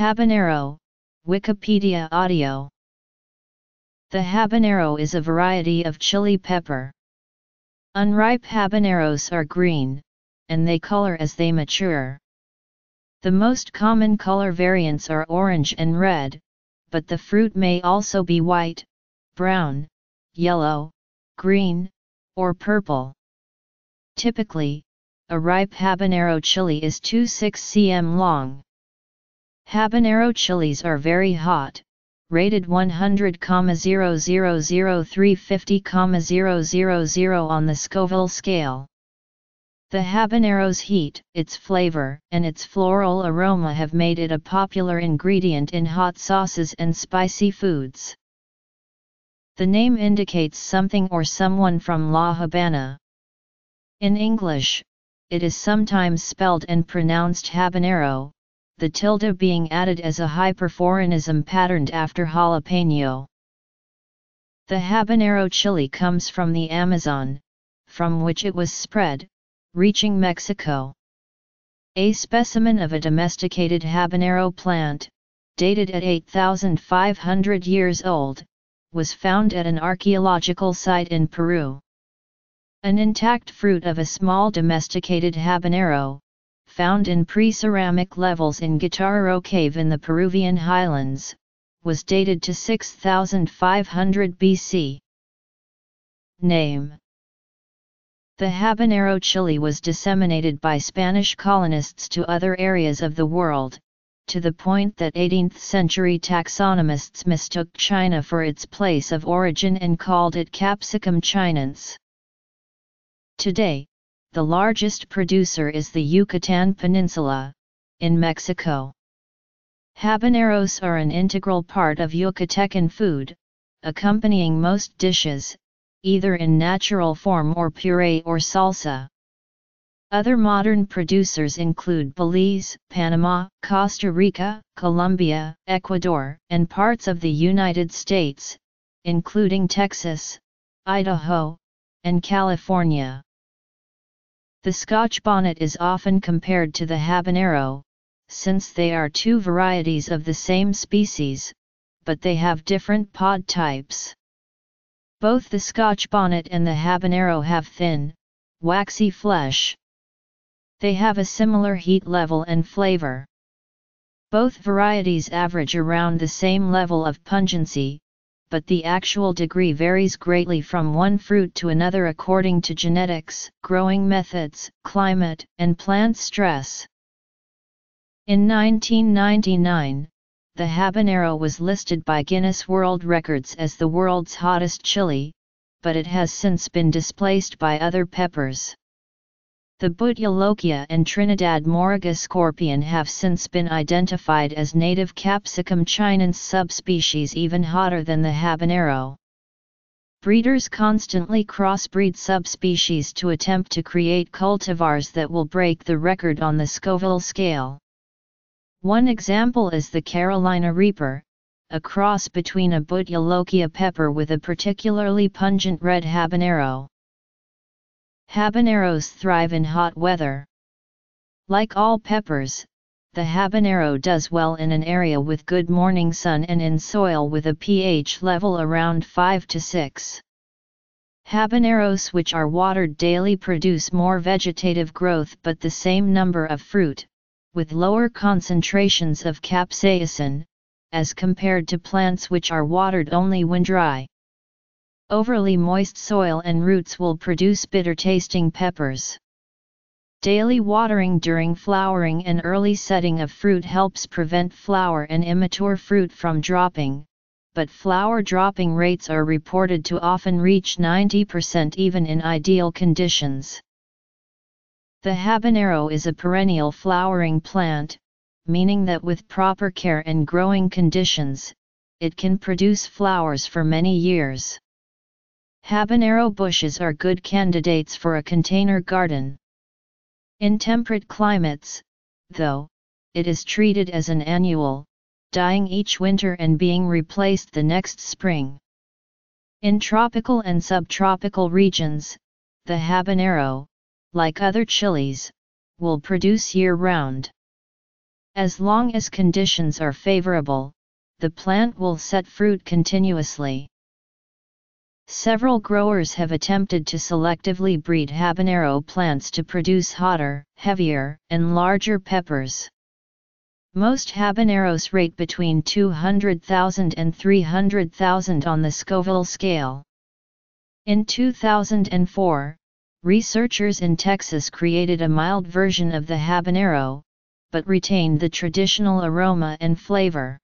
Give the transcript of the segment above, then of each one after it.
Habanero, Wikipedia Audio The habanero is a variety of chili pepper. Unripe habaneros are green, and they color as they mature. The most common color variants are orange and red, but the fruit may also be white, brown, yellow, green, or purple. Typically, a ripe habanero chili is 2-6 cm long. Habanero chilies are very hot, rated 100,000-350,000 on the Scoville scale. The habanero's heat, its flavor, and its floral aroma have made it a popular ingredient in hot sauces and spicy foods. The name indicates something or someone from La Habana. In English, it is sometimes spelled and pronounced habanero, the tilde being added as a hyperforeignism patterned after jalapeno. The habanero chili comes from the Amazon, from which it was spread, reaching Mexico. A specimen of a domesticated habanero plant, dated at 8,500 years old, was found at an archaeological site in Peru. An intact fruit of a small domesticated habanero, found in pre-ceramic levels in Guitarrero Cave in the Peruvian highlands, was dated to 6500 BC. Name The habanero chili was disseminated by Spanish colonists to other areas of the world, to the point that 18th-century taxonomists mistook China for its place of origin and called it Capsicum chinense. Today, the largest producer is the Yucatan Peninsula, in Mexico. Habaneros are an integral part of Yucatecan food, accompanying most dishes, either in natural form or puree or salsa. Other modern producers include Belize, Panama, Costa Rica, Colombia, Ecuador, and parts of the United States, including Texas, Idaho, and California. The Scotch bonnet is often compared to the habanero, since they are two varieties of the same species, but they have different pod types. Both the Scotch bonnet and the habanero have thin, waxy flesh. They have a similar heat level and flavor. Both varieties average around the same level of pungency, but the actual degree varies greatly from one fruit to another according to genetics, growing methods, climate, and plant stress. In 1999, the habanero was listed by Guinness World Records as the world's hottest chili, but it has since been displaced by other peppers. The Bhut jolokia and Trinidad Moruga scorpion have since been identified as native Capsicum chinense subspecies even hotter than the habanero. Breeders constantly crossbreed subspecies to attempt to create cultivars that will break the record on the Scoville scale. One example is the Carolina Reaper, a cross between a Bhut jolokia pepper with a particularly pungent red habanero. Habaneros thrive in hot weather. Like all peppers, the habanero does well in an area with good morning sun and in soil with a pH level around 5 to 6. Habaneros which are watered daily produce more vegetative growth but the same number of fruit, with lower concentrations of capsaicin, as compared to plants which are watered only when dry. Overly moist soil and roots will produce bitter-tasting peppers. Daily watering during flowering and early setting of fruit helps prevent flower and immature fruit from dropping, but flower dropping rates are reported to often reach 90% even in ideal conditions. The habanero is a perennial flowering plant, meaning that with proper care and growing conditions, it can produce flowers for many years. Habanero bushes are good candidates for a container garden. In temperate climates, though, it is treated as an annual, dying each winter and being replaced the next spring. In tropical and subtropical regions, the habanero, like other chilies, will produce year-round. As long as conditions are favorable, the plant will set fruit continuously. Several growers have attempted to selectively breed habanero plants to produce hotter, heavier, and larger peppers. Most habaneros rate between 200,000 and 300,000 on the Scoville scale. In 2004, researchers in Texas created a mild version of the habanero, but retained the traditional aroma and flavor.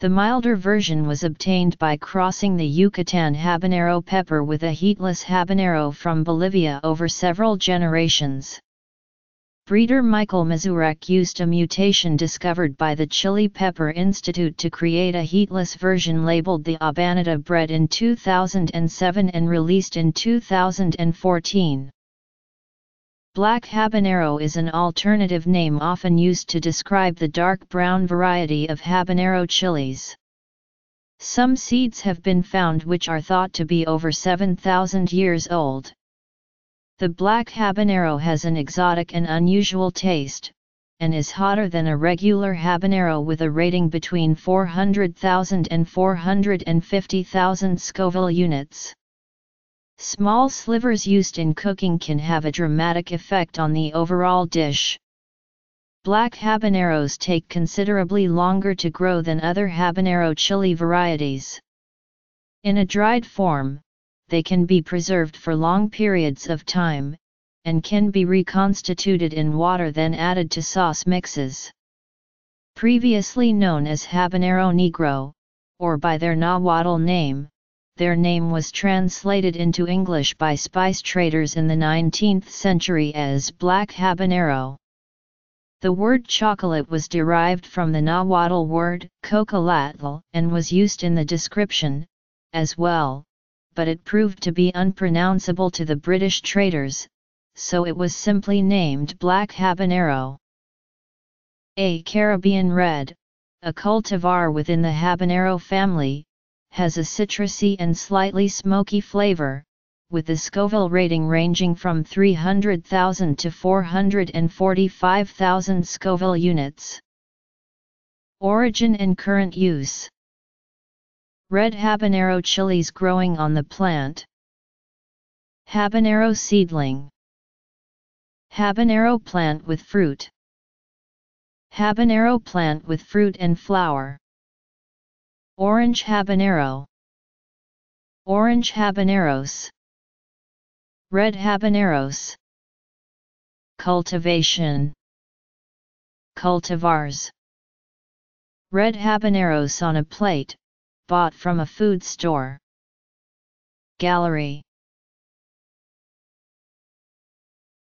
The milder version was obtained by crossing the Yucatan habanero pepper with a heatless habanero from Bolivia over several generations. Breeder Michael Mazurek used a mutation discovered by the Chili Pepper Institute to create a heatless version labeled the Habanita bred in 2007 and released in 2014. Black habanero is an alternative name often used to describe the dark brown variety of habanero chilies. Some seeds have been found which are thought to be over 7,000 years old. The black habanero has an exotic and unusual taste, and is hotter than a regular habanero with a rating between 400,000 and 450,000 Scoville units. Small slivers used in cooking can have a dramatic effect on the overall dish. Black habaneros take considerably longer to grow than other habanero chili varieties. In a dried form, they can be preserved for long periods of time, and can be reconstituted in water then added to sauce mixes. Previously known as habanero negro, or by their Nahuatl name, their name was translated into English by spice traders in the 19th century as black habanero. The word chocolate was derived from the Nahuatl word cocolatl and was used in the description, as well, but it proved to be unpronounceable to the British traders, so it was simply named black habanero. A Caribbean red, a cultivar within the habanero family, has a citrusy and slightly smoky flavor, with the Scoville rating ranging from 300,000 to 445,000 Scoville units. Origin and current use Red habanero chilies growing on the plant. Habanero seedling. Habanero plant with fruit. Habanero plant with fruit and flower. Orange habanero. Orange habaneros. Red habaneros. Cultivation. Cultivars. Red habaneros on a plate, bought from a food store. Gallery